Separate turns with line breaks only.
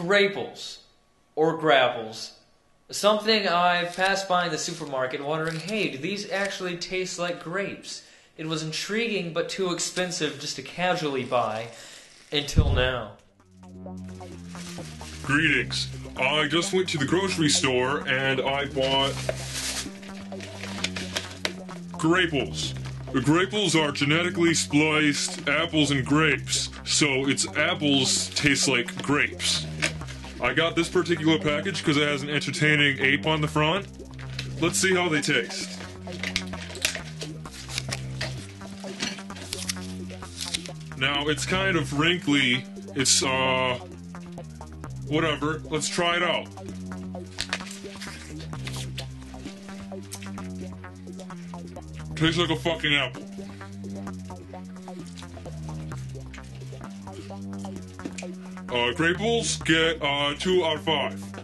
graples or grapples. Something I passed by in the supermarket wondering, hey, do these actually taste like grapes? It was intriguing but too expensive just to casually buy until now.
Greetings. I just went to the grocery store and I bought graples. The graples are genetically spliced apples and grapes, so its apples taste like grapes. I got this particular package because it has an entertaining ape on the front. Let's see how they taste. Now, it's kind of wrinkly. It's, uh, whatever. Let's try it out. Tastes like a fucking apple. Uh, Grapables get uh, 2 out of 5.